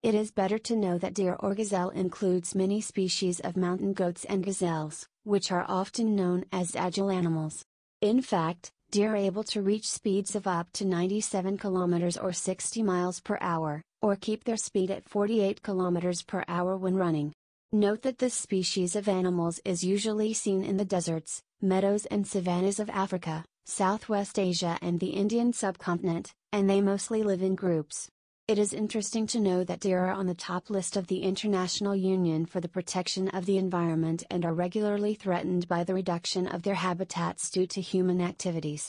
It is better to know that deer or gazelle includes many species of mountain goats and gazelles, which are often known as agile animals. In fact, deer are able to reach speeds of up to 97 km or 60 miles per hour, or keep their speed at 48 km per hour when running. Note that this species of animals is usually seen in the deserts, meadows and savannas of Africa, Southwest Asia and the Indian subcontinent, and they mostly live in groups. It is interesting to know that deer are on the top list of the International Union for the Protection of the Environment and are regularly threatened by the reduction of their habitats due to human activities.